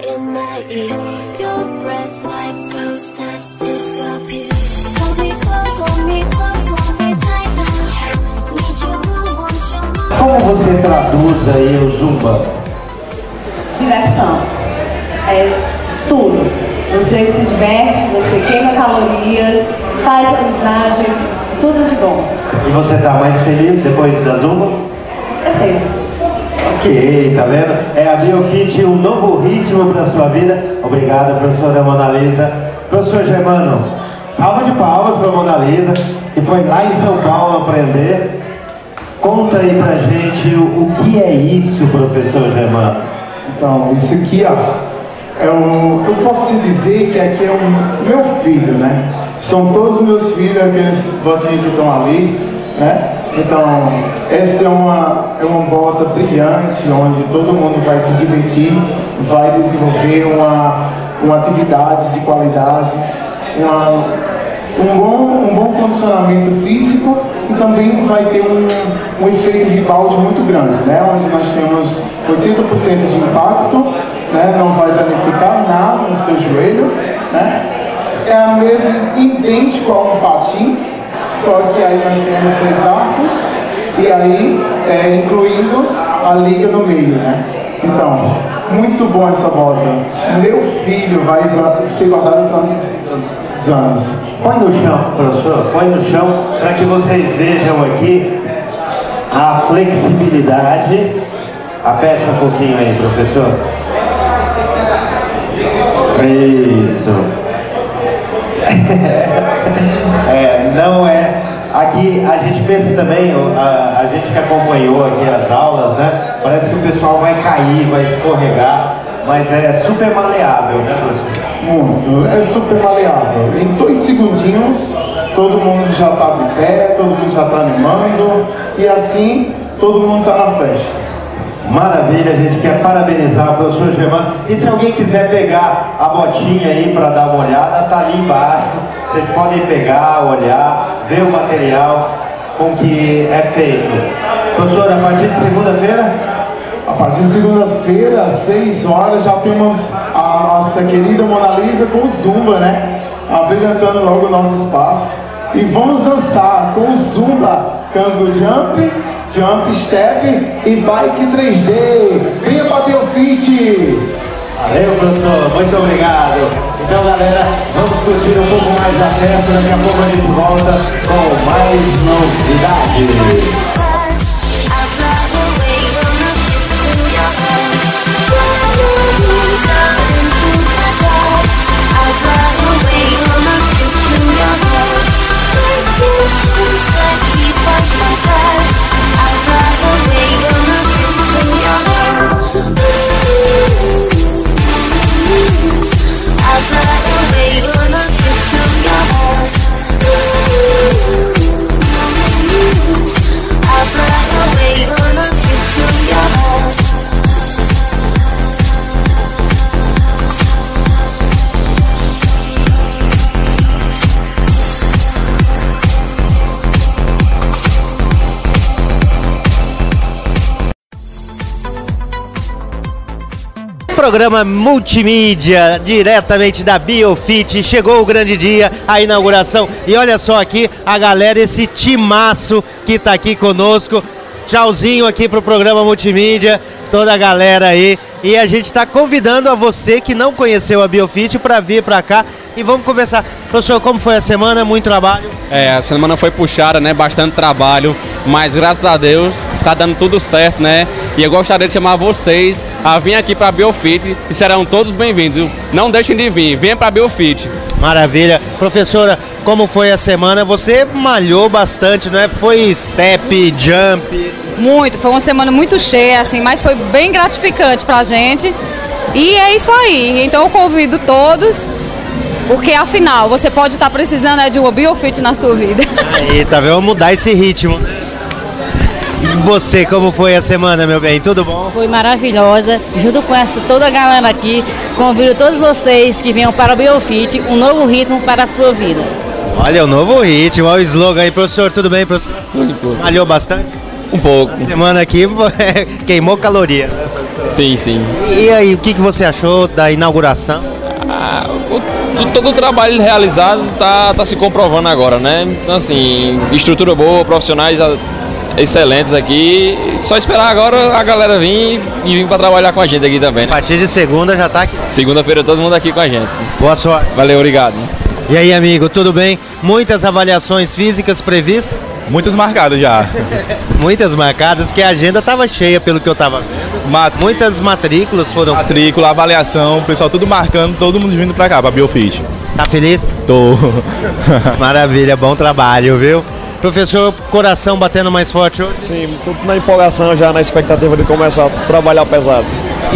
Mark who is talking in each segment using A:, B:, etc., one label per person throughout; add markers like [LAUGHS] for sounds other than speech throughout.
A: in my ear. Your breath like ghosts that disappear. Hold me close, hold me close, hold me tight now. Need your want your mind.
B: Como você traduz aí o Zumba?
C: diversão. É tudo. Você se diverte, você queima calorias, faz amizade, tudo de bom.
B: E você tá mais feliz depois da Zumba?
C: Com certeza.
B: Ok, tá vendo? É a BioFit, um novo ritmo para sua vida. Obrigado, professora Mona Lisa. Professor Germano, salva de palmas para Mona Lisa, que foi lá em São Paulo aprender. Conta aí pra gente o, o que é isso, professor Germano.
D: Então, isso aqui, ó, é o, eu posso dizer que aqui é o meu filho, né? São todos os meus filhos, aqueles botinhos que estão ali, né? Então, essa é uma, é uma bota brilhante, onde todo mundo vai se divertir, vai desenvolver uma, uma atividade de qualidade, uma, um bom, um bom condicionamento físico e também vai ter um, um efeito de balde muito grande, né? onde nós temos 80% de impacto, né? não vai danificar nada no seu joelho. Né? É a mesma, idêntico ao patins, só que aí nós temos arcos e aí é, incluindo a liga no meio. Né? Então, muito bom essa bota. Meu filho vai ser guardado durante anos.
B: Põe no chão, professor, põe no chão para que vocês vejam aqui a flexibilidade. Aperta um pouquinho aí, professor. Isso. É, não é. Aqui a gente pensa também, a, a gente que acompanhou aqui as aulas, né? Parece que o pessoal vai cair, vai escorregar, mas é super maleável, né?
D: Muito, é super maleável. Em dois segundinhos, todo mundo já está de pé, todo mundo já está animando, e assim todo mundo está na festa.
B: Maravilha, a gente quer parabenizar o professor Germano. E se alguém quiser pegar a botinha aí para dar uma olhada, tá ali embaixo. Vocês podem pegar, olhar, ver o material com que é feito. Professor, a partir de segunda-feira,
D: A partir de segunda-feira, às 6 horas, já temos a nossa querida Mona Lisa com o Zumba, né? Abrilhantando logo o nosso espaço. E vamos dançar com o Zumba, Cango Jump, Jump Step e Bike 3D. Venha bater o fit!
B: Valeu, professor, muito obrigado. Então, galera, vamos curtir um pouco mais da festa. Daqui a pouco a gente volta com mais novidades.
E: Programa multimídia, diretamente da Biofit. Chegou o grande dia, a inauguração. E olha só aqui a galera, esse timaço que tá aqui conosco. Tchauzinho aqui pro programa multimídia, toda a galera aí. E a gente tá convidando a você que não conheceu a Biofit para vir para cá e vamos conversar. Professor, como foi a semana? Muito trabalho.
F: É, a semana foi puxada, né? Bastante trabalho, mas graças a Deus tá dando tudo certo, né? E eu gostaria de chamar vocês a vir aqui para Biofit e serão todos bem-vindos. Não deixem de vir, venha para Biofit.
E: Maravilha. Professora, como foi a semana? Você malhou bastante, não é? Foi step, jump.
G: Muito, foi uma semana muito cheia, assim, mas foi bem gratificante pra gente. E é isso aí. Então eu convido todos, porque afinal você pode estar precisando é, de uma biofit na sua vida.
E: Aí, tá vendo? Vamos mudar esse ritmo. né? E você, como foi a semana, meu bem? Tudo bom?
H: Foi maravilhosa. Junto com essa, toda a galera aqui, convido todos vocês que venham para o Biofit, um novo ritmo para a sua vida.
E: Olha o novo ritmo, olha o slogan aí, professor. Tudo bem, professor? Malhou bastante?
F: Um pouco.
E: Semana aqui [LAUGHS] queimou caloria.
F: Sim, sim.
E: E aí, o que, que você achou da inauguração?
F: Ah, o- todo o trabalho realizado está tá se comprovando agora, né? Então, assim, estrutura boa, profissionais excelentes aqui. Só esperar agora a galera vir e vir para trabalhar com a gente aqui também.
E: A
F: Né?
E: partir de segunda já tá aqui.
F: Segunda-feira todo mundo aqui com a gente.
E: Boa sorte.
F: Valeu, obrigado.
E: E aí, amigo, tudo bem? Muitas avaliações físicas previstas?
I: Muitas marcadas já. [LAUGHS]
E: Muitas marcadas, porque a agenda estava cheia pelo que eu estava vendo. Muitas matrículas foram.
I: Matrícula, avaliação, o pessoal tudo marcando, todo mundo vindo pra cá, pra Biofit.
E: Tá feliz?
I: Tô. [LAUGHS]
E: Maravilha, bom trabalho, viu? Professor, coração batendo mais forte hoje?
J: Sim, tudo na empolgação já, na expectativa de começar a trabalhar pesado.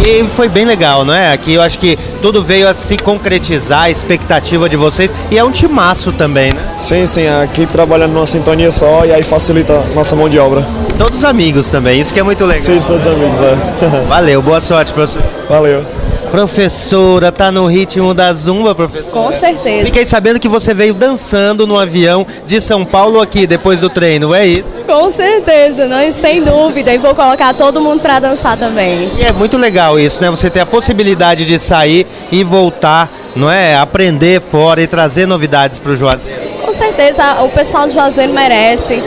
E: E foi bem legal, não é? Aqui eu acho que tudo veio a se concretizar, a expectativa de vocês. E é um timaço também, né?
J: Sim, sim, aqui trabalhando numa sintonia só e aí facilita a nossa mão de obra.
E: Todos amigos também, isso que é muito legal.
J: Sim, todos amigos, é. [LAUGHS]
E: Valeu, boa sorte, professor.
J: Valeu.
E: Professora, tá no ritmo da zumba, professor?
C: Com certeza.
E: Fiquei sabendo que você veio dançando no avião de São Paulo aqui depois do treino, é isso?
C: Com certeza, não, sem dúvida. E vou colocar todo mundo para dançar também.
E: E é muito legal isso, né? Você ter a possibilidade de sair e voltar, não é? Aprender fora e trazer novidades para o Juazeiro.
C: Com certeza, o pessoal de Juazeiro merece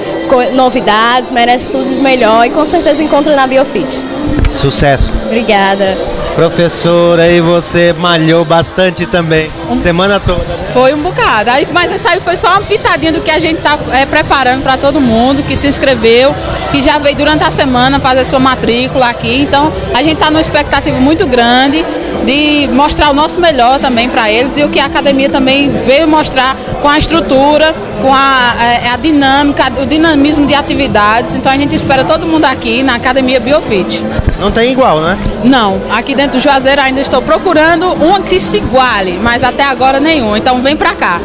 C: novidades, merece tudo de melhor e com certeza encontra na Biofit.
E: Sucesso.
C: Obrigada.
E: Professora, e você malhou bastante também. Semana toda. né?
K: Foi um bocado. Aí, mas isso aí foi só uma pitadinha do que a gente está preparando para todo mundo que se inscreveu, que já veio durante a semana fazer sua matrícula aqui. Então a gente está numa expectativa muito grande de mostrar o nosso melhor também para eles e o que a academia também veio mostrar com a estrutura, com a, eh, a dinâmica, o dinamismo de atividades. Então a gente espera todo mundo aqui na Academia Biofit.
E: Não tem igual, né?
K: Não, aqui dentro do Juazeiro ainda estou procurando uma que se iguale, mas até agora nenhum. Então vem pra cá.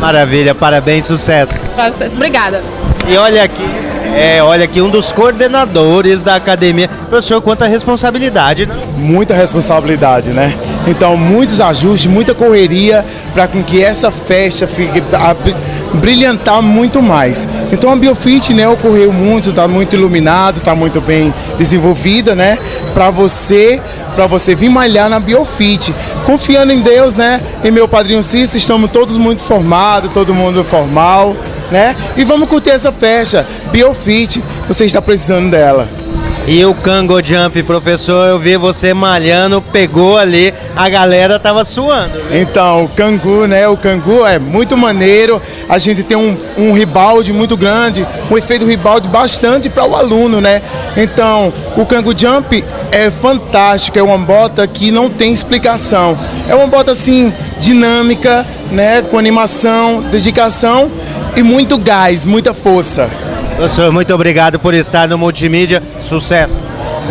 E: Maravilha, parabéns, sucesso.
K: Pra você. Obrigada.
E: E olha aqui, é, olha aqui, um dos coordenadores da academia. Professor, quanta responsabilidade, né?
D: muita responsabilidade, né? Então, muitos ajustes, muita correria para com que essa festa fique a bri- brilhantar muito mais. Então, a Biofit, né, ocorreu muito, está muito iluminado, está muito bem desenvolvida, né? Para você, para você vir malhar na Biofit, confiando em Deus, né? Em meu padrinho Cícero, estamos todos muito formados, todo mundo formal, né? E vamos curtir essa festa. Biofit, você está precisando dela.
E: E o Kango Jump, professor, eu vi você malhando, pegou ali, a galera tava suando.
D: Então, o cangu, né? O cangu é muito maneiro. A gente tem um, um ribalde muito grande, um efeito ribalde bastante para o aluno, né? Então, o cangu jump é fantástico, é uma bota que não tem explicação. É uma bota assim dinâmica, né? Com animação, dedicação e muito gás, muita força.
E: Professor, muito obrigado por estar no Multimídia. Sucesso.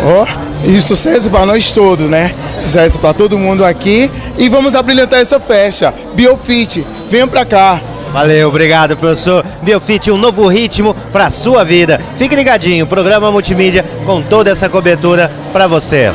D: Ó, e sucesso para nós todos, né? Sucesso para todo mundo aqui e vamos abrilhantar essa festa. Biofit, venha pra cá.
E: Valeu, obrigado, professor. Biofit, um novo ritmo para sua vida. Fique ligadinho, programa Multimídia com toda essa cobertura para você.